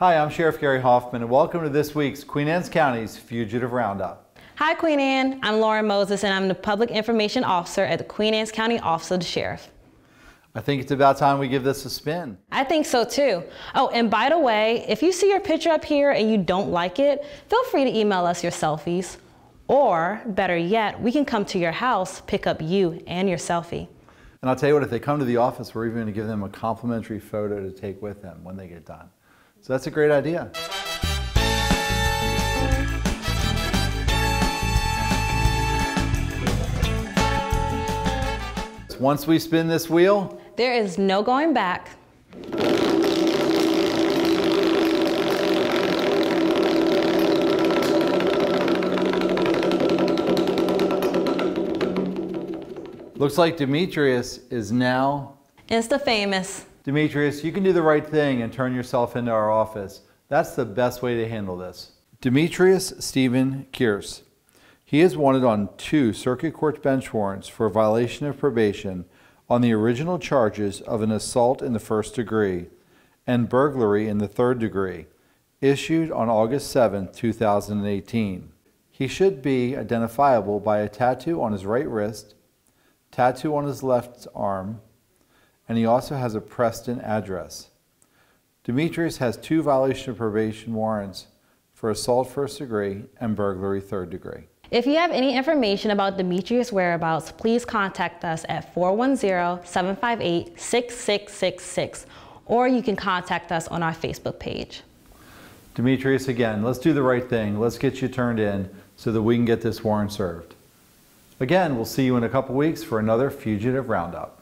Hi, I'm Sheriff Gary Hofmann, and welcome to this week's Queen Anne's County's Fugitive Roundup. Hi, Queen Anne. I'm Lauren Moses, and I'm the Public Information Officer at the Queen Anne's County Office of the Sheriff. I think it's about time we give this a spin. I think so too. Oh, and by the way, if you see your picture up here and you don't like it, feel free to email us your selfies. Or, better yet, we can come to your house, pick up you and your selfie. And I'll tell you what, if they come to the office, we're even going to give them a complimentary photo to take with them when they get done. So that's a great idea. Once we spin this wheel, there is no going back. Looks like Demetrius is now Insta famous. Demetrius, you can do the right thing and turn yourself into our office. That's the best way to handle this. Demetrius Stephen Kearse. He is wanted on two circuit court bench warrants for violation of probation on the original charges of an assault in the first degree and burglary in the third degree, issued on August 7, 2018. He should be identifiable by a tattoo on his right wrist, tattoo on his left arm, and he also has a Preston address. Demetrius has two violation of probation warrants for assault first degree and burglary third degree. If you have any information about Demetrius' whereabouts, please contact us at 410-758-6666 or you can contact us on our Facebook page. Demetrius, again, let's do the right thing. Let's get you turned in so that we can get this warrant served. Again, we'll see you in a couple weeks for another Fugitive Roundup.